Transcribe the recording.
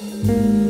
Música